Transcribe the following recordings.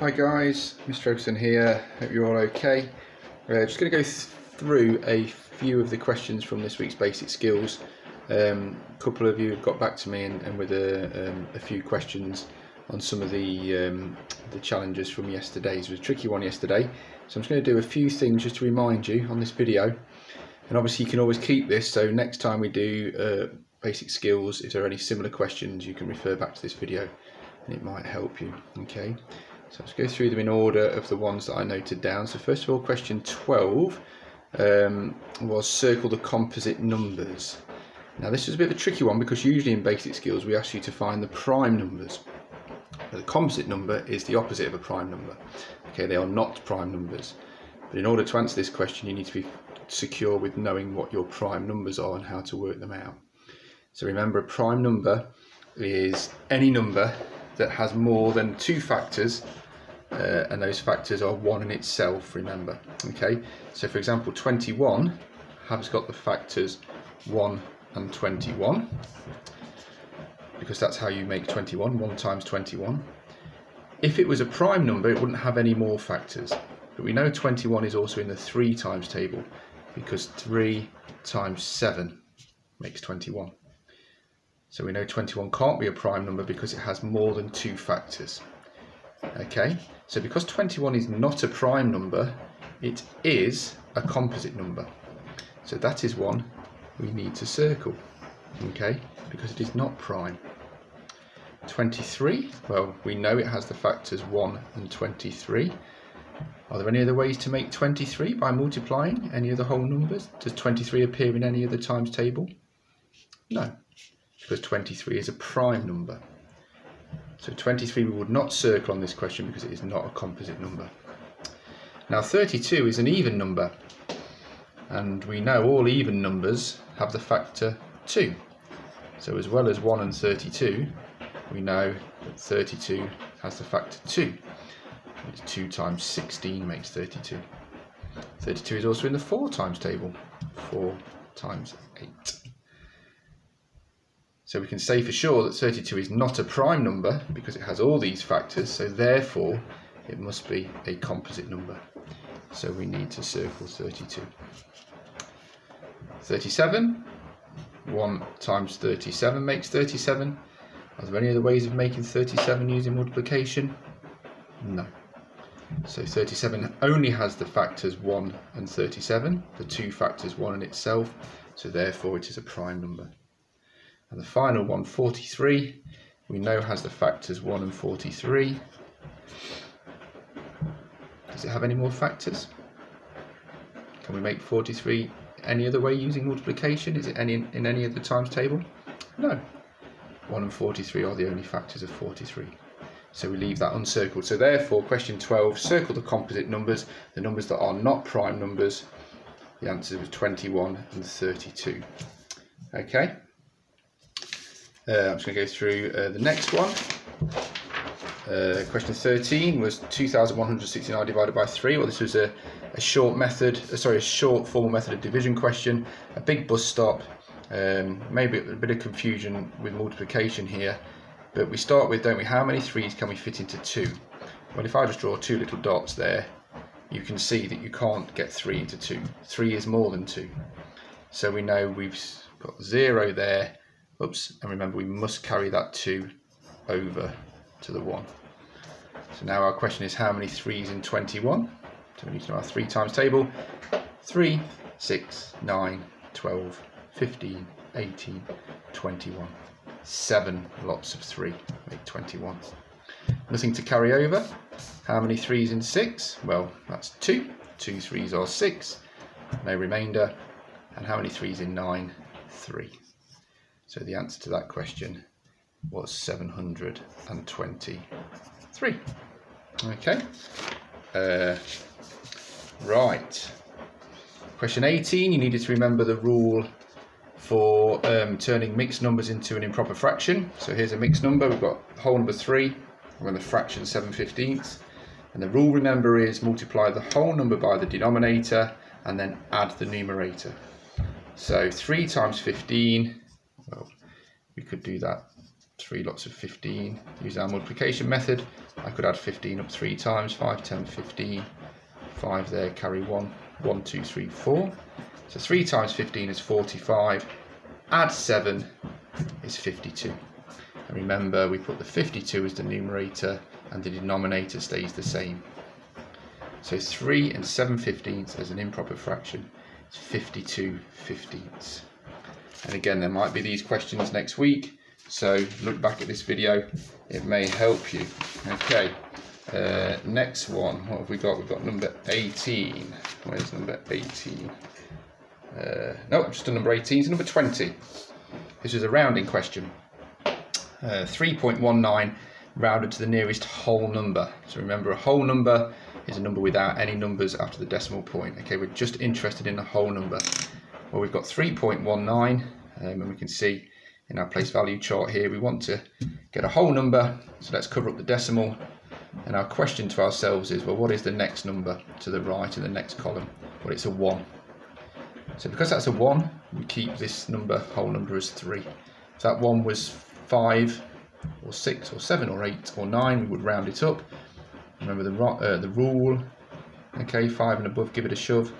Hi guys, Mr Ferguson here, hope you're all okay. Uh, just going to go th through a few of the questions from this week's basic skills. Um, a couple of you have got back to me and, and with a, um, a, few questions on some of the, um, the challenges from yesterday's. It was a tricky one yesterday, so I'm just going to do a few things just to remind you on this video. And obviously you can always keep this, so next time we do uh, basic skills, if there are any similar questions, you can refer back to this video and it might help you, okay? So let's go through them in order of the ones that I noted down. So first of all, question 12 um, was circle the composite numbers. Now this is a bit of a tricky one because usually in basic skills we ask you to find the prime numbers. Now, the composite number is the opposite of a prime number. Okay, they are not prime numbers. But in order to answer this question you need to be secure with knowing what your prime numbers are and how to work them out. So remember a prime number is any number that has more than two factors uh, and those factors are 1 in itself, remember. Okay, so for example, 21 has got the factors 1 and 21, because that's how you make 21, 1 times 21. If it was a prime number, it wouldn't have any more factors. But we know 21 is also in the 3 times table, because 3 times 7 makes 21. So we know 21 can't be a prime number because it has more than two factors. Okay, so because 21 is not a prime number, it is a composite number. So that is one we need to circle, okay, because it is not prime. 23, well, we know it has the factors 1 and 23. Are there any other ways to make 23 by multiplying any of the whole numbers? Does 23 appear in any of the times table? No, because 23 is a prime number. So 23 we would not circle on this question because it is not a composite number. Now 32 is an even number and we know all even numbers have the factor 2. So as well as 1 and 32 we know that 32 has the factor 2. It's 2 times 16 makes 32. 32 is also in the 4 times table. 4 times 8. So we can say for sure that 32 is not a prime number because it has all these factors, so therefore it must be a composite number. So we need to circle 32. 37, 1 times 37 makes 37. Are there any other ways of making 37 using multiplication? No. So 37 only has the factors 1 and 37, the two factors 1 in itself, so therefore it is a prime number. And the final one, 43, we know has the factors 1 and 43. Does it have any more factors? Can we make 43 any other way using multiplication? Is it any in any of the times table? No. 1 and 43 are the only factors of 43. So we leave that uncircled. So therefore, question 12, circle the composite numbers, the numbers that are not prime numbers. The answer was 21 and 32. Okay. Uh, I'm just going to go through uh, the next one. Uh, question 13 was 2,169 divided by 3. Well, this was a, a short method, uh, sorry, a short formal method of division question. A big bus stop, um, maybe a bit of confusion with multiplication here. But we start with, don't we, how many 3's can we fit into 2? Well, if I just draw two little dots there, you can see that you can't get 3 into 2. 3 is more than 2. So we know we've got 0 there, Oops, and remember we must carry that 2 over to the 1. So now our question is how many 3's in 21? So we need to know our 3 times table. 3, 6, 9, 12, 15, 18, 21. 7 lots of 3 make 21. Nothing to carry over. How many 3's in 6? Well, that's 2. 2 3's are 6. No remainder. And how many 3's in 9? 3. So the answer to that question was 723. Okay. Uh, right. Question 18, you needed to remember the rule for um, turning mixed numbers into an improper fraction. So here's a mixed number, we've got whole number 3, and the fraction 7 fifteenths. And the rule, remember, is multiply the whole number by the denominator and then add the numerator. So 3 times 15 well, we could do that three lots of 15. Use our multiplication method. I could add 15 up three times, 5, 10, 15. 5 there, carry 1, 1, 2, 3, 4. So 3 times 15 is 45. Add 7 is 52. And remember, we put the 52 as the numerator and the denominator stays the same. So 3 and 7 fifteenths as an improper fraction is 52 fifteenths. And again, there might be these questions next week. So look back at this video, it may help you. Okay, uh, next one, what have we got? We've got number 18. Where's number 18? Uh, no, just a number 18, it's number 20. This is a rounding question. Uh, 3.19 rounded to the nearest whole number. So remember, a whole number is a number without any numbers after the decimal point. Okay, we're just interested in a whole number. Well, we've got 3.19, um, and we can see in our place value chart here, we want to get a whole number. So let's cover up the decimal. And our question to ourselves is, well, what is the next number to the right in the next column? Well, it's a 1. So because that's a 1, we keep this number, whole number, as 3. If that 1 was 5, or 6, or 7, or 8, or 9, we would round it up. Remember the, uh, the rule, okay, 5 and above, give it a shove.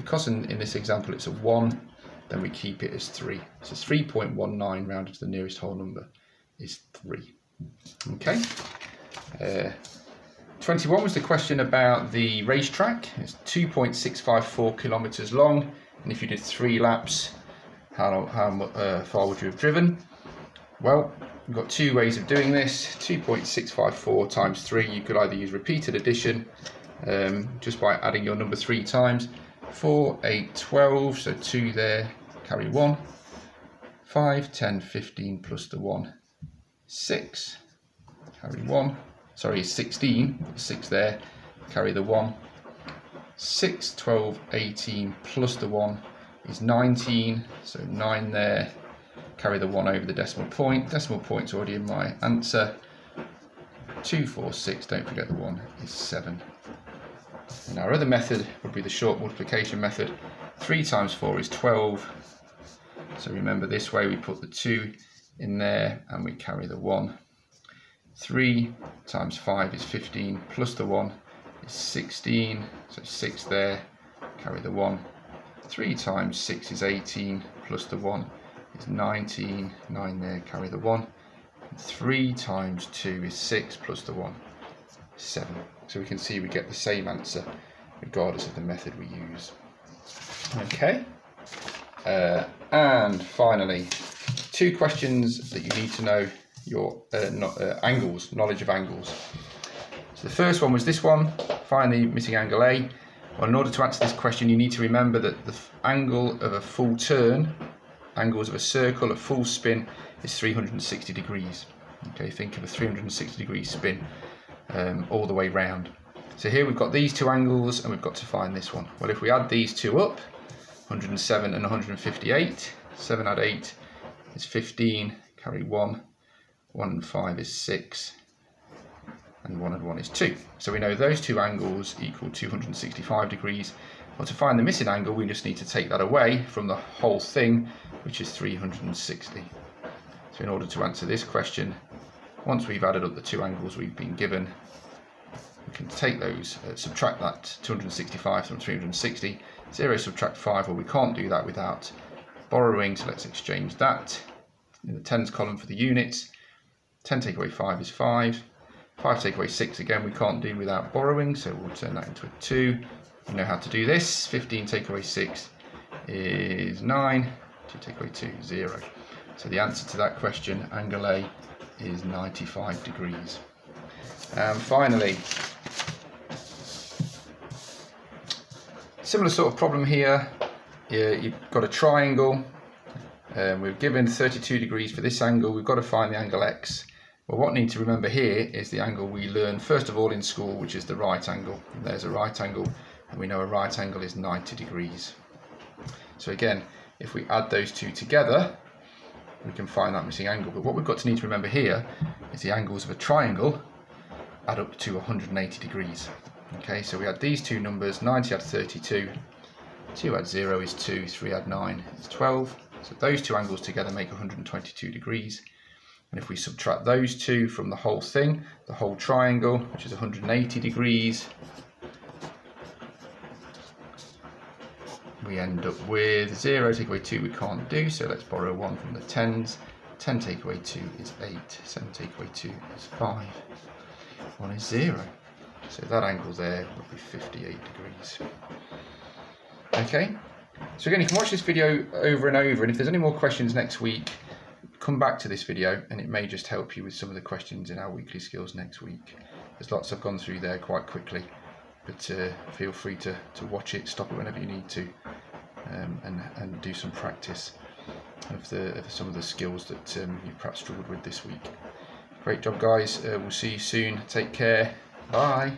Because in, in this example it's a 1, then we keep it as 3. So 3.19 rounded to the nearest whole number is 3. Okay. Uh, 21 was the question about the racetrack. It's 2.654 kilometres long, and if you did three laps, how, how uh, far would you have driven? Well, we've got two ways of doing this. 2.654 times 3, you could either use repeated addition, um, just by adding your number three times. 4, 8, 12, so 2 there, carry 1. 5, 10, 15 plus the 1, 6, carry 1 sorry, 16, 6 there, carry the 1. 6, 12, 18 plus the 1 is 19, so 9 there, carry the 1 over the decimal point. Decimal point's already in my answer. 2, 4, 6, don't forget the 1 is 7. And our other method would be the short multiplication method. 3 times 4 is 12. So remember this way we put the 2 in there and we carry the 1. 3 times 5 is 15, plus the 1 is 16, so 6 there, carry the 1. 3 times 6 is 18, plus the 1 is 19, 9 there, carry the 1. 3 times 2 is 6, plus the 1 7. So we can see we get the same answer regardless of the method we use. Okay, uh, and finally, two questions that you need to know your uh, uh, angles, knowledge of angles. So the first one was this one, find the missing angle A. Well, in order to answer this question, you need to remember that the angle of a full turn, angles of a circle, a full spin, is 360 degrees. Okay, think of a 360 degree spin um, all the way round. So here we've got these two angles and we've got to find this one. Well, if we add these two up, 107 and 158, 7 add 8 is 15, carry 1, 1 and 5 is 6 and 1 and 1 is 2. So we know those two angles equal 265 degrees. Well, to find the missing angle, we just need to take that away from the whole thing, which is 360. So in order to answer this question, once we've added up the two angles we've been given, we can take those, uh, subtract that 265 from 360, 0 subtract 5, well we can't do that without borrowing, so let's exchange that in the tens column for the units, 10 take away 5 is 5. 5 take away 6 again we can't do without borrowing, so we'll turn that into a 2. We know how to do this. 15 take away 6 is 9. 2 take away 2 0. So the answer to that question, angle A, is 95 degrees. And finally, similar sort of problem here. You've got a triangle. Um, we've given 32 degrees for this angle. We've got to find the angle X. Well, what we need to remember here is the angle we learned first of all in school, which is the right angle. There's a right angle, and we know a right angle is 90 degrees. So again, if we add those two together, we can find that missing angle. But what we've got to need to remember here is the angles of a triangle add up to 180 degrees. Okay, so we add these two numbers, 90 add 32, 2 add 0 is 2, 3 add 9 is 12. So those two angles together make 122 degrees. And if we subtract those two from the whole thing, the whole triangle, which is 180 degrees, we end up with 0 take away 2 we can't do, so let's borrow 1 from the tens. 10 take away 2 is 8, 7 take away 2 is 5, 1 is 0. So that angle there would be 58 degrees. Okay, so again you can watch this video over and over and if there's any more questions next week, come back to this video and it may just help you with some of the questions in our weekly skills next week. There's lots I've gone through there quite quickly, but uh, feel free to, to watch it, stop it whenever you need to, um, and, and do some practice of, the, of some of the skills that um, you perhaps struggled with this week. Great job guys, uh, we'll see you soon, take care, bye.